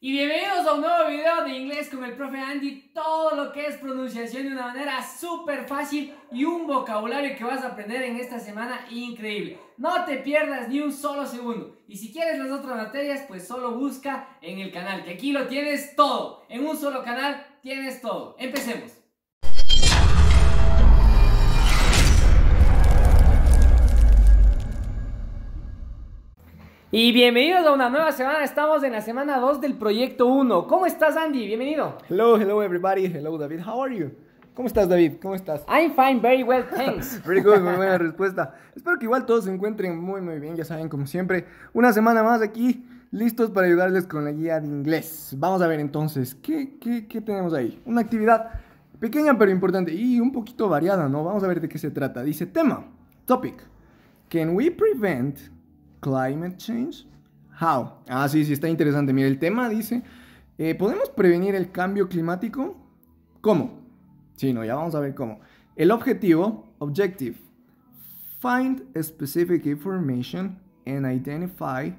Y bienvenidos a un nuevo video de inglés con el profe Andy. Todo lo que es pronunciación de una manera súper fácil y un vocabulario que vas a aprender en esta semana increíble. No te pierdas ni un solo segundo. Y si quieres las otras materias, pues solo busca en el canal, que aquí lo tienes todo. En un solo canal tienes todo. Empecemos. Y bienvenidos a una nueva semana. Estamos en la semana 2 del proyecto 1. ¿Cómo estás, Andy? Bienvenido. Hello, hello everybody. Hello David. How are you? ¿Cómo estás, David? ¿Cómo estás? I'm fine, very well, thanks. Very good, muy buena respuesta. Espero que igual todos se encuentren muy, muy bien. Ya saben, como siempre, una semana más aquí, listos para ayudarles con la guía de inglés. Vamos a ver entonces, ¿qué, qué, qué tenemos ahí? Una actividad pequeña pero importante y un poquito variada, ¿no? Vamos a ver de qué se trata. Dice tema, topic. Can we prevent Climate change? How? Ah, sí, sí, está interesante. Mira, el tema dice, eh, ¿podemos prevenir el cambio climático? ¿Cómo? Sí, no, ya vamos a ver cómo. El objetivo, objective, find specific information and identify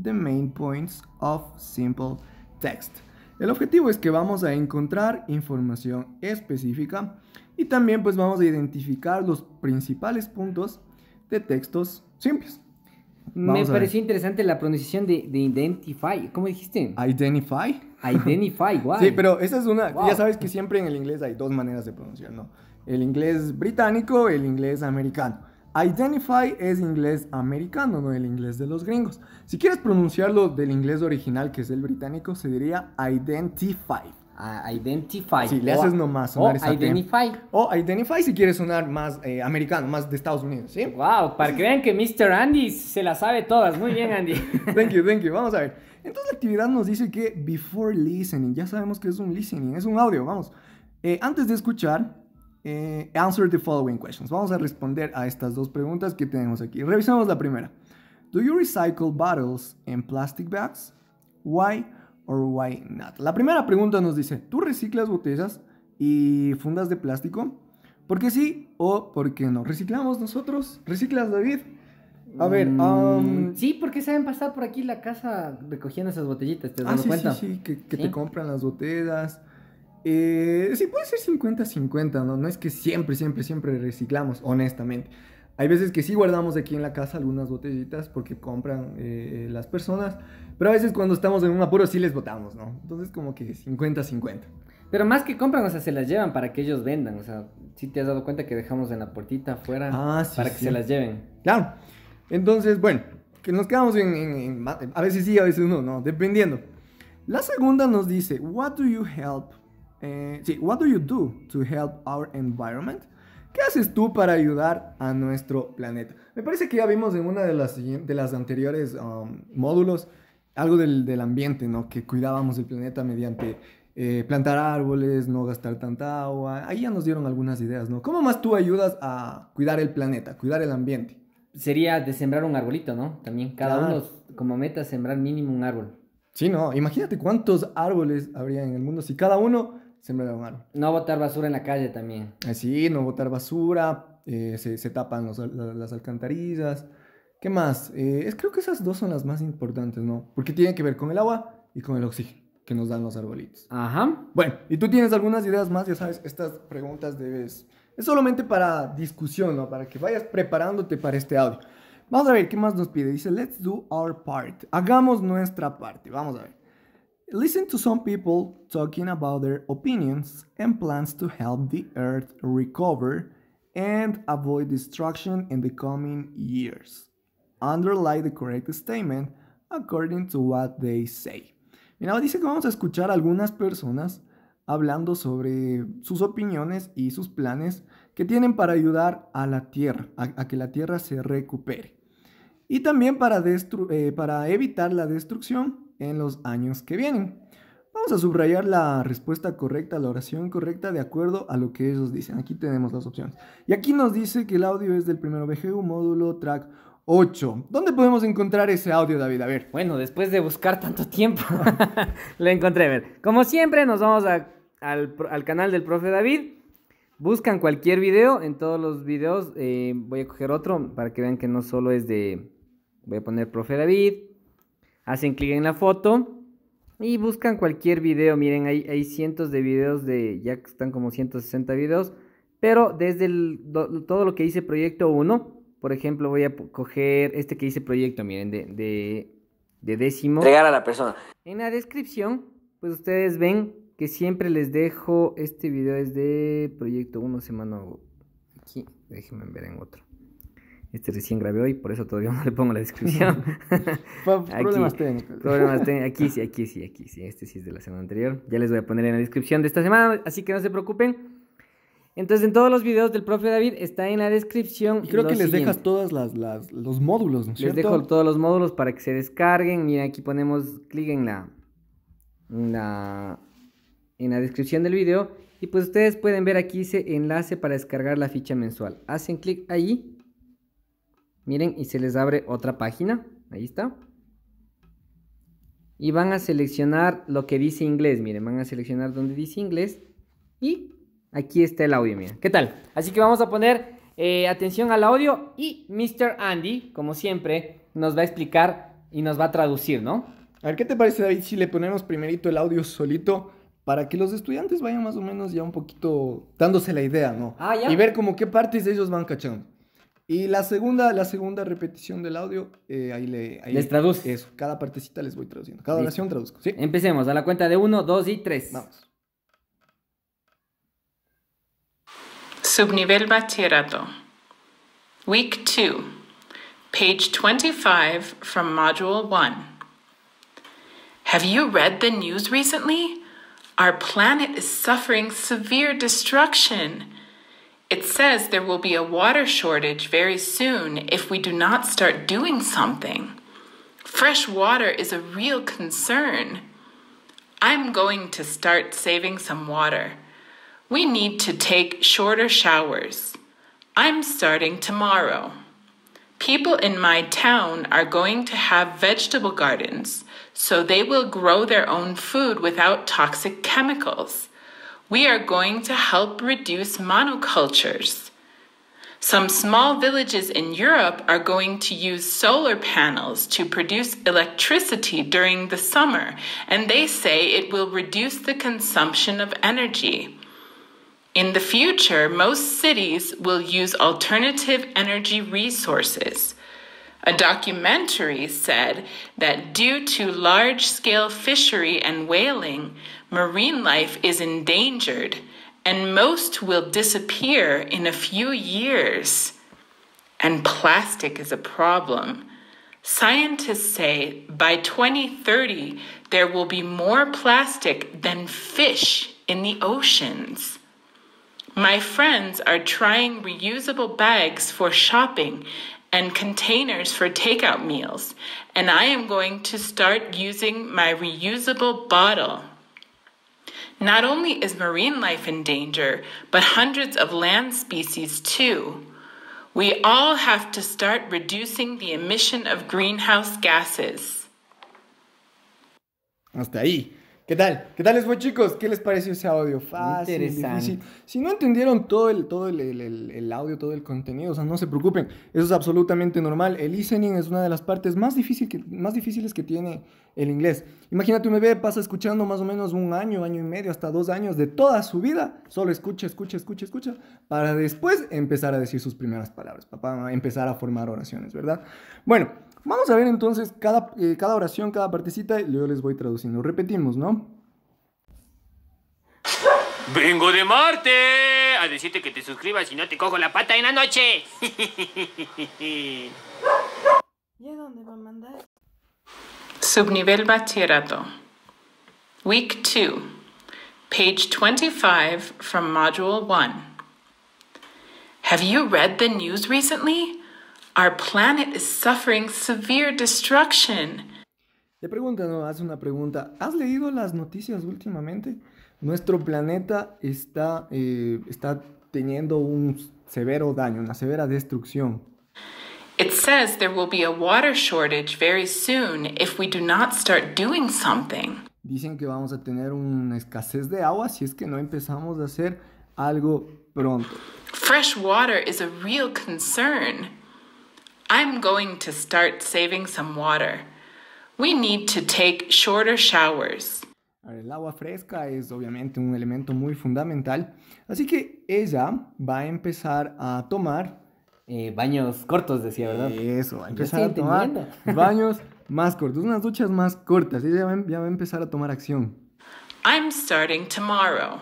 the main points of simple text. El objetivo es que vamos a encontrar información específica y también pues vamos a identificar los principales puntos de textos simples. Me pareció interesante la pronunciación de, de, identify. ¿Cómo dijiste? Identify. Identify, guau. Sí, pero esa es una. Ya sabes que siempre en el inglés hay dos maneras de pronunciar, ¿no? El inglés británico, el inglés americano. Identify es inglés americano, no el inglés de los gringos. Si quieres pronunciarlo del inglés original, que es el británico, se diría identify identify. Sí, le haces nomás sonar o identify. O identify si quieres sonar más eh, americano, más de Estados Unidos, ¿sí? Wow, para que vean que Mr. Andy se la sabe todas. Muy bien, Andy. thank you, thank you. Vamos a ver. Entonces la actividad nos dice que before listening, ya sabemos que es un listening, es un audio, vamos. Eh, antes de escuchar, eh, answer the following questions. Vamos a responder a estas dos preguntas que tenemos aquí. Revisamos la primera. Do you recycle bottles and plastic bags? Why? Or why not? La primera pregunta nos dice, ¿tú reciclas botellas y fundas de plástico? ¿Por qué sí o por qué no? ¿Reciclamos nosotros? ¿Reciclas David? A ver, mm, um... sí, porque saben pasar por aquí la casa recogiendo esas botellitas, ¿te has ah, cuenta? Sí, sí, que, que te compran las botellas. Eh, sí, puede ser 50-50, ¿no? No es que siempre, siempre, siempre reciclamos, honestamente. Hay veces que sí guardamos aquí en la casa algunas botellitas porque compran eh, las personas, pero a veces cuando estamos en un apuro sí les botamos, ¿no? Entonces como que 50-50. Pero más que compran, o sea, se las llevan para que ellos vendan, o sea, sí te has dado cuenta que dejamos en la puertita afuera ah, para que se las lleven. Claro. Entonces, bueno, que nos quedamos en, a veces sí, a veces no, no, dependiendo. La segunda nos dice, what do you help? Eh, sí, what do you do to help our environment? ¿Qué haces tú para ayudar a nuestro planeta? Me parece que ya vimos en una de las, de las anteriores um, módulos algo del, ambiente, ¿no? Que cuidábamos el planeta mediante eh, plantar árboles, no gastar tanta agua. Ahí ya nos dieron algunas ideas, ¿no? ¿Cómo más tú ayudas a cuidar el planeta, cuidar el ambiente? Sería de sembrar un arbolito, ¿no? También cada uno como meta sembrar mínimo un árbol. Sí, no, imagínate cuántos árboles habría en el mundo si cada uno no botar basura en la calle también. Eh, sí, no botar basura, eh, se, tapan las alcantarillas. ¿Qué más? Eh, es, creo que esas dos son las más importantes, ¿no? Porque tienen que ver con el agua y con el oxígeno que nos dan los arbolitos. Ajá. Bueno, y tú tienes algunas ideas más, ya sabes, estas preguntas debes... Es solamente para discusión, ¿no? Para que vayas preparándote para este audio. Vamos a ver, ¿qué más nos pide? Dice, let's do our part. Hagamos nuestra parte. Vamos a ver. Listen to some people talking about their opinions and plans to help the Earth recover and avoid destruction in the coming years. Underline the correct statement according to what they say. Mira, dice que vamos a escuchar a algunas personas hablando sobre sus opiniones y sus planes que tienen para ayudar a la Tierra, a, que la Tierra se recupere. Y también para, eh, para evitar la destrucción en los años que vienen. Vamos a subrayar la respuesta correcta, la oración correcta de acuerdo a lo que ellos dicen. Aquí tenemos las opciones. Y aquí nos dice que el audio es del primero BGU, módulo track 8. ¿Dónde podemos encontrar ese audio, David? A ver. Bueno, después de buscar tanto tiempo, lo encontré. A ver, como siempre, nos vamos al, canal del profe David. Buscan cualquier video. En todos los videos eh, voy a coger otro para que vean que no solo es de... Voy a poner profe David hacen clic en la foto Y buscan cualquier video, miren, hay, hay cientos de videos de, ya están como 160 videos, pero desde el, todo lo que dice proyecto 1, por ejemplo, voy a coger este que dice proyecto, miren, de, de, de décimo. Entregar a la persona. En la descripción, pues ustedes ven que siempre les dejo, este video es de proyecto 1, semana aquí, déjenme ver en otro. Este recién grabé hoy, por eso todavía no le pongo la descripción. problemas técnicos. Problemas técnicos. Aquí sí, aquí sí, aquí sí. Este sí es de la semana anterior. Ya les voy a poner en la descripción de esta semana, así que no se preocupen. Entonces, en todos los videos del profe David está en la descripción. Y creo que les dejas todos los módulos, ¿no es Les dejo todos los módulos para que se descarguen. Mira, aquí ponemos clic en la, en la, en la descripción del video. Y pues ustedes pueden ver aquí dice enlace para descargar la ficha mensual. Hacen clic ahí Miren, y se les abre otra página. Ahí está. Y van a seleccionar lo que dice inglés. Miren, van a seleccionar donde dice inglés. Y aquí está el audio, miren. ¿Qué tal? Así que vamos a poner eh, atención al audio. Y Mr. Andy, como siempre, nos va a explicar y nos va a traducir, ¿no? A ver, ¿qué te parece, David, si le ponemos primerito el audio solito? para que los estudiantes vayan más o menos ya un poquito dándose la idea, ¿no? Ah, ya. Y ver como qué partes de ellos van cachando. Y la segunda, la segunda repetición del audio, eh, ahí le... les traduzco. Eso, cada partecita les voy traduciendo. Cada oración traduzco, ¿sí? Empecemos, a la cuenta de uno, dos y tres. Vamos. Subnivel bachillerato. Week 2. Page 25 from Module 1. Have you read the news recently? Our planet is suffering severe destruction. It says there will be a water shortage very soon if we do not start doing something. Fresh water is a real concern. I'm going to start saving some water. We need to take shorter showers. I'm starting tomorrow. People in my town are going to have vegetable gardens, so they will grow their own food without toxic chemicals we are going to help reduce monocultures. Some small villages in Europe are going to use solar panels to produce electricity during the summer, and they say it will reduce the consumption of energy. In the future, most cities will use alternative energy resources. A documentary said that due to large scale fishery and whaling, marine life is endangered and most will disappear in a few years. And plastic is a problem. Scientists say by 2030, there will be more plastic than fish in the oceans. My friends are trying reusable bags for shopping and containers for takeout meals, and I am going to start using my reusable bottle. Not only is marine life in danger, but hundreds of land species too. We all have to start reducing the emission of greenhouse gases. Hasta ahí. ¿Qué tal? ¿Qué tal les fue, chicos? ¿Qué les pareció ese audio? Fácil, difícil. Si no entendieron todo el, todo el, el, audio, todo el contenido, o sea, no se preocupen. Eso es absolutamente normal. El listening es una de las partes más, difícil que, más difíciles que tiene el inglés. Imagínate un bebé pasa escuchando más o menos un año, año y medio, hasta dos años de toda su vida. Solo escucha, escucha, escucha, escucha. Para después empezar a decir sus primeras palabras. Para empezar a formar oraciones, ¿verdad? Bueno. Vamos a ver entonces cada, eh, cada oración, cada partecita, y yo les voy traduciendo. Repetimos, ¿no? Vengo de Marte a decirte que te suscribas y no te cojo la pata en la noche. ¿Y a dónde va a mandar? Subnivel bachillerato. Week 2. Page 25 from Module 1. Have you read the news recently? Our planet is suffering severe destruction. Te pregunta, no, hace una pregunta. ¿Has leído las noticias últimamente? Nuestro planeta está, eh, está teniendo un severo daño, una severa destrucción. It says there will be a water shortage very soon if we do not start doing something. Dicen que vamos a tener una escasez de agua si es que no empezamos a hacer algo pronto. Fresh water is a real concern. I'm going to start saving some water. We need to take shorter showers. El agua fresca es obviamente un elemento muy fundamental, así que ella va a empezar a tomar Eh, baños cortos, decía, ¿verdad? Eso, va a empezar a tomar baños más cortos, unas duchas más cortas. Ella va, a- ya va a empezar a tomar acción. I'm starting tomorrow.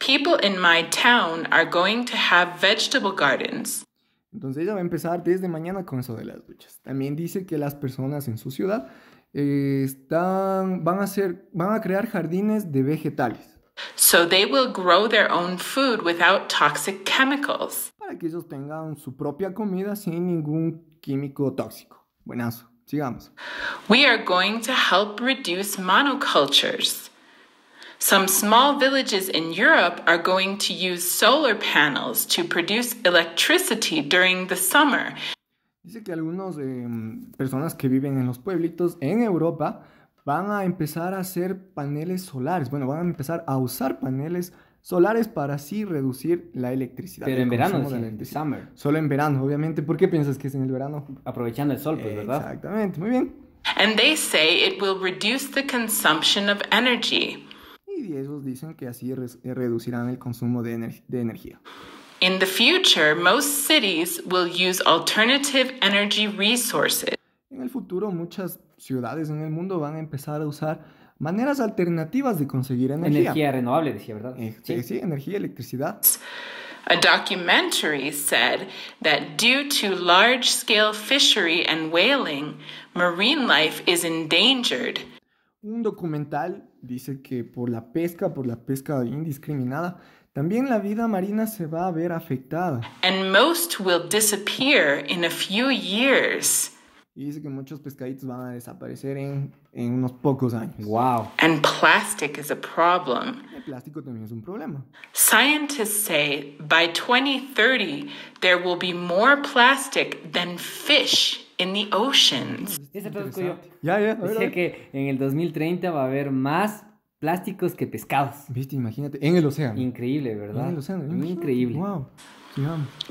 People in my town are going to have vegetable gardens. Entonces ella va a empezar desde mañana con eso de las duchas. También dice que las personas en su ciudad eh, están, van, a hacer, van a crear jardines de vegetales So they will grow their own food without toxic chemicals. para que ellos tengan su propia comida sin ningún químico tóxico. Buenazo, sigamos. We are going to help reduce monocultures. Some small villages in Europe are going to use solar panels to produce electricity during the summer. Dice que algunas personas que viven en los pueblitos en Europa van a empezar a hacer paneles solares. Bueno, van a empezar a usar paneles solares para así reducir la electricidad. Pero en verano, la en summer. Solo en verano, obviamente. ¿Por qué piensas que es en el verano? Aprovechando el sol, pues, ¿verdad? Exactamente, muy bien. And they say it will reduce the consumption of energy. Y ellos dicen que así reducirán el consumo de, ener- de energía. In the future, most cities will use alternative energy resources. En el futuro, muchas ciudades en el mundo van a empezar a usar maneras alternativas de conseguir energía. Energía renovable, decía, ¿verdad? Eh, sí, sí, energía, electricidad. A documentary said that due to large scale fishery and whaling, marine life is endangered. Un documental dice que por la pesca, por la pesca indiscriminada, también la vida marina se va a ver afectada. and most will disappear in a few years. Y dice que muchos pescaditos van a desaparecer en, en unos pocos años. Wow. And plastic is a problem. El plástico también es un problema. Scientists say by 2030, there will be more plastic than fish in the oceans. Yo. Ya, ya, a ver. que en el 2030 va a haber más plásticos que pescados. Viste, imagínate, en el océano. Increíble, ¿verdad? En el océano. imagínate. Increíble. Wow.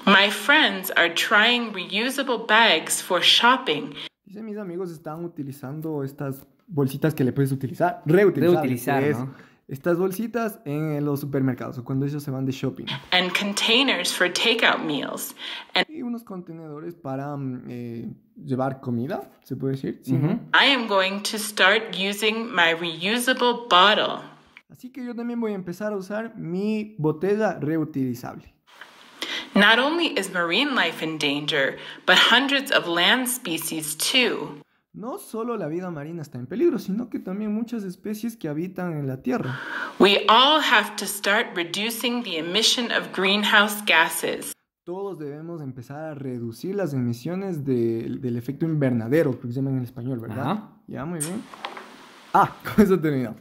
My friends are trying reusable bags for shopping. Dice, mis amigos están utilizando estas bolsitas que le puedes utilizar, reutilizar. Reutilizar, ¿no? Estas bolsitas en los supermercados o cuando ellos se van de shopping. and containers for takeout meals. And Y unos contenedores para mm, eh, llevar comida, se puede decir. Sí, ¿no? I am going to start using my reusable bottle. Así que yo también voy a empezar a usar mi botella reutilizable. Not only is marine life in danger, but hundreds of land species too. No solo la vida marina está en peligro, sino que también muchas especies que habitan en la Tierra. We all have to start reducing the emission of greenhouse gases. Todos debemos empezar a reducir las emisiones de- del efecto invernadero, que se llama en el español, ¿verdad? Ajá. Ya, muy bien. Ah, con eso terminamos.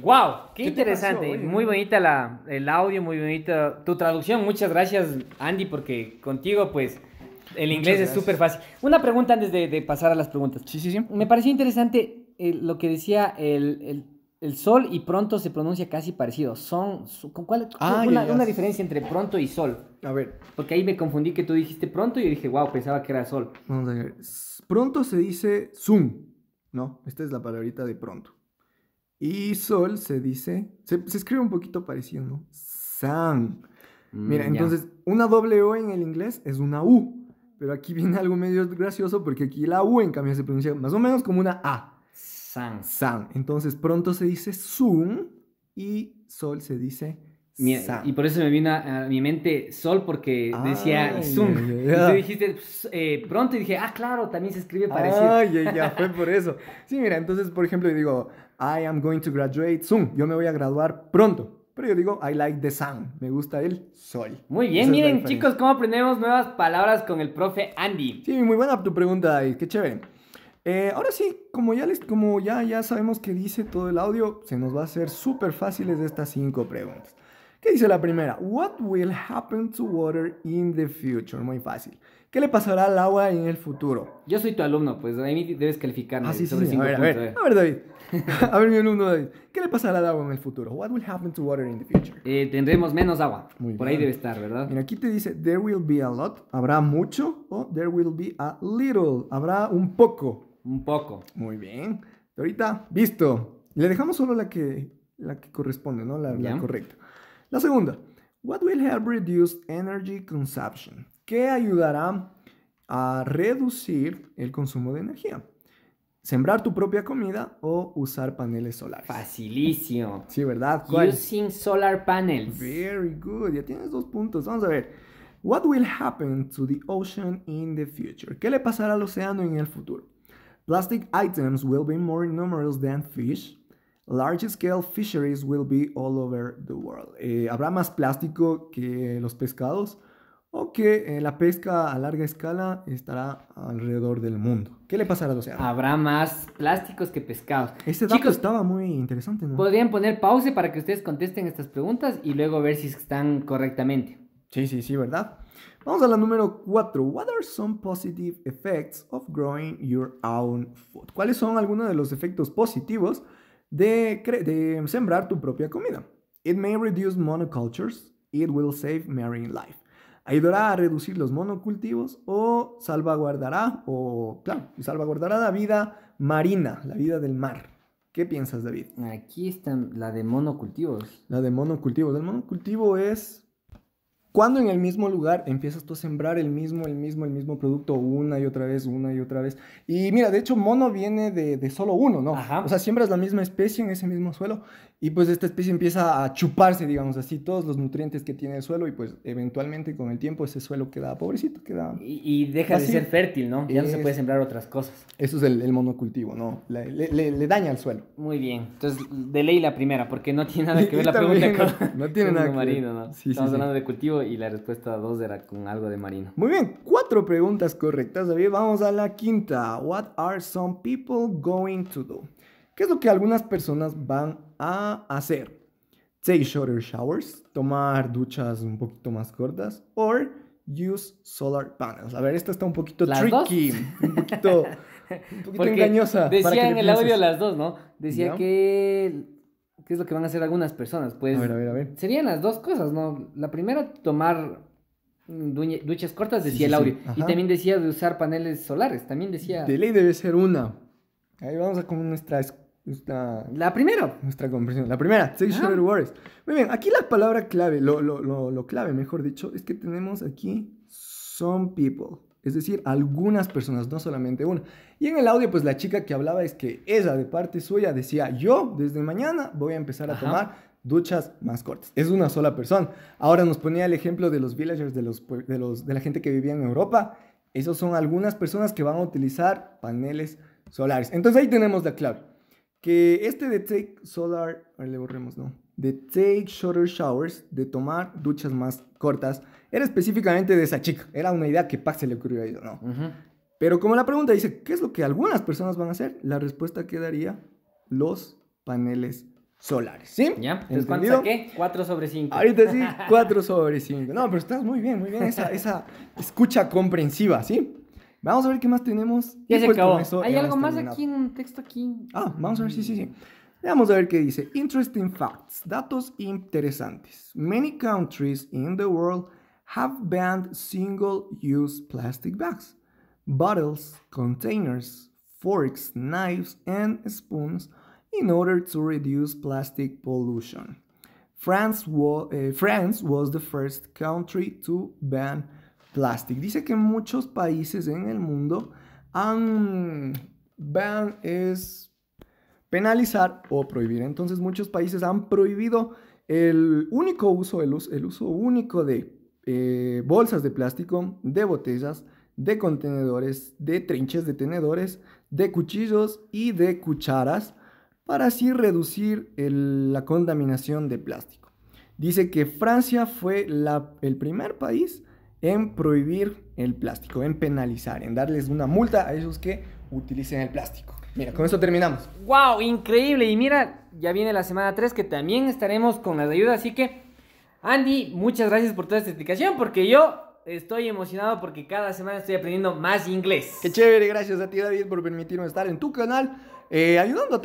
¡Wow! ¡Qué, ¿Qué te interesante! pasó, muy bonita la, el audio, muy bonita tu traducción. Muchas gracias, Andy, porque contigo, pues, el inglés es súper fácil. Una pregunta antes de, de pasar a las preguntas. Sí, sí, sí. Me pareció interesante eh, lo que decía el, el- el sol y pronto se pronuncia casi parecido. Son, su- ¿con cuál, Ah, una, diferencia entre pronto y sol. A ver, Porque ahí me confundí que tú dijiste pronto y yo dije, wow, pensaba que era sol. vamos a ver. Pronto se dice zoom, ¿no? Esta es la palabrita de pronto. Y sol se dice, se, se escribe un poquito parecido, ¿no? San. Mira, Mm, ya. entonces, una doble O en el inglés es una U. Pero aquí viene algo medio gracioso porque aquí la U en cambio se pronuncia más o menos como una A. San. San. Entonces pronto se dice zoom y sol se dice Mira, san. y por eso me vino a, a mi mente sol porque decía Ay, Zoom. ya, ya, Y tú dijiste eh, pronto y dije, ah, claro, también se escribe parecido. Ay, ya, ya, fue por eso. Sí, mira, entonces, por ejemplo, yo digo, I am going to graduate soon. Yo me voy a graduar pronto. Pero yo digo, I like the sun. Me gusta el sol. Muy bien, miren chicos, cómo aprendemos nuevas palabras con el profe Andy. Sí, muy buena tu pregunta, David. Qué chévere. Eh, ahora sí, como ya, les, como ya, ya sabemos que dice todo el audio, se nos va a hacer súper fáciles estas cinco preguntas. ¿Qué dice la primera? What will happen to water in the future? Muy fácil. ¿Qué le pasará al agua en el futuro? Yo soy tu alumno, pues a mí debes calificarme Ah, sí, sí, sobre sí. A ver, a ver, a ver, David. A ver, mi alumno David. ¿Qué le pasará al agua en el futuro? What will happen to water in the future? Eh, tendremos menos agua. Muy Por ahí debe estar, ¿verdad? Mira, aquí te dice, there will be a lot, habrá mucho, o there will be a little, habrá un poco. Un poco. Muy bien. Ahorita, visto. Le dejamos solo la que, la que corresponde, ¿no? La, correcta. La segunda. What will help reduce energy consumption? ¿Qué ayudará a reducir el consumo de energía? Sembrar tu propia comida o usar paneles solares. Facilísimo. Sí, ¿verdad? ¿Cuál? Using solar panels. Very good. Ya tienes dos puntos. Vamos a ver. What will happen to the ocean in the future? ¿Qué le pasará al océano en el futuro? Plastic items will be more numerous than fish. Large scale fisheries will be all over the world. Eh, ¿Habrá más plástico que los pescados? ¿O que eh, la pesca a larga escala estará alrededor del mundo? ¿Qué le pasará al océano? Habrá más plásticos que pescados. Este dato Chicos, estaba muy interesante, ¿no? podrían poner pause para que ustedes contesten estas preguntas y luego ver si están correctamente. Sí, sí, sí, ¿verdad? Vamos a la número 4. What are some positive effects of growing your own food? ¿Cuáles son algunos de los efectos positivos de, de sembrar tu propia comida? It may reduce monocultures. It will save marine life. Ayudará a reducir los monocultivos o salvaguardará o claro, salvaguardará la vida marina, la vida del mar. ¿Qué piensas, David? Aquí está la de monocultivos. La de monocultivo. El monocultivo es cuando en el mismo lugar empiezas tú a sembrar el mismo, el mismo, el mismo producto una y otra vez, una y otra vez. Y mira, de hecho, mono viene de, de solo uno, ¿no? Ajá. O sea, siembras la misma especie en ese mismo suelo y pues esta especie empieza a chuparse, digamos así, todos los nutrientes que tiene el suelo y pues eventualmente con el tiempo ese suelo queda pobrecito, queda... Y, y deja de ser fértil, ¿no? Ya no se Es- puede sembrar otras cosas. Eso es el, el monocultivo, ¿no? Le, le- le- le daña al suelo. Muy bien. Entonces, de ley la primera, porque no tiene nada que ver la pregunta también, con, no tiene con nada que ver. marino, ¿no? Sí, sí, Estamos sí. hablando de cultivo y la respuesta dos era con algo de marino. Muy bien, cuatro preguntas correctas, David. Vamos a la quinta. What are some people going to do? ¿Qué es lo que algunas personas van a hacer? Take shorter showers, tomar duchas un poquito más cortas, or use solar panels. A ver, esta está un poquito ¿Las dos? tricky, un poquito, un poquito engañosa. Decía en el audio las dos, ¿no? Decía que... ¿Qué es lo que van a hacer algunas personas? Pues A ver, a ver, a ver. serían las dos cosas, ¿no? La primera, tomar mm, duchas cortas, Sí, decía sí, sí. audio. Y también decía de usar paneles solares, también decía... De ley debe ser una. Ahí vamos a con nuestra, es- nuestra La primera. Nuestra comprensión. La primera, shorter words. Muy bien, aquí la palabra clave, lo, lo, lo, lo clave, mejor dicho, es que tenemos aquí some people. Es decir, algunas personas, no solamente una. Y en el audio, pues la chica que hablaba es que ella, de parte suya, decía, yo desde mañana voy a empezar a Ajá. tomar duchas más cortas. Es una sola persona. Ahora nos ponía el ejemplo de los villagers, de, los, de, los, de la gente que vivía en Europa. Esos son algunas personas que van a utilizar paneles solares. Entonces ahí tenemos la clave que este de take solar, a ver, le borremos, ¿no? De take shorter showers, de tomar duchas más cortas, era específicamente de esa chica. Era una idea que se le ocurrió a ella, ¿no? Pero como la pregunta dice, ¿qué es lo que algunas personas van a hacer? La respuesta quedaría los paneles solares, ¿sí? ¿Ya? Entonces, ¿cuánto ¿Entendido? saqué? 4 sobre 5. Ahorita sí, 4 sobre 5. No, pero estás muy bien, muy bien. Esa, esa escucha comprensiva, ¿sí? Vamos a ver qué más tenemos. Ya se pues acabó. eso Hay algo más terminado. aquí en un texto aquí. Ah, vamos a ver, sí, sí, sí. Vamos a ver qué dice. Interesting facts. Datos interesantes. Many countries in the world have banned single-use plastic bags, bottles, containers, forks, knives, and spoons in order to reduce plastic pollution. France, wa- eh, France was the first country to ban plastic. Dice que muchos países en el mundo han... Ban es penalizar o prohibir. Entonces muchos países han prohibido el único uso, el uso, único de eh, bolsas de plástico, de botellas, de contenedores, de trinches de tenedores, de cuchillos y de cucharas para así reducir la contaminación de plástico. Dice que Francia fue el primer país en prohibir el plástico, en penalizar, en darles una multa a esos que utilicen el plástico. Mira, con esto terminamos. ¡Wow! Increíble. Y mira, ya viene la semana 3 que también estaremos con las ayudas. Así que, Andy, muchas gracias por toda esta explicación porque yo estoy emocionado porque cada semana estoy aprendiendo más inglés. Qué chévere, gracias a ti David por permitirme estar en tu canal. Ayudando a,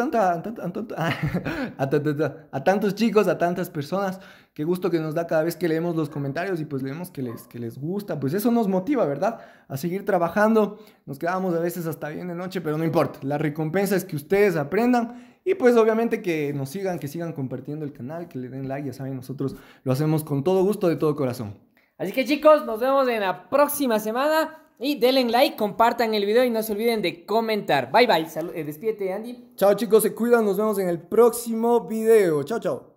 tantos chicos, a tantas personas. Qué gusto que nos da cada vez que leemos los comentarios y pues leemos que les, que les gusta. Pues eso nos motiva, ¿verdad? A seguir trabajando. Nos quedamos a veces hasta bien de noche, pero no importa. La recompensa es que ustedes aprendan y pues obviamente que nos sigan, que sigan compartiendo el canal, que le den like, ya saben, nosotros lo hacemos con todo gusto, de todo corazón. Así que chicos, nos vemos en la próxima semana. Y denle like, compartan el video y no se olviden de comentar. Bye bye. Salu- eh, despídete, Andy. Chao chicos, se cuidan, nos vemos en el próximo video. Chao, chao.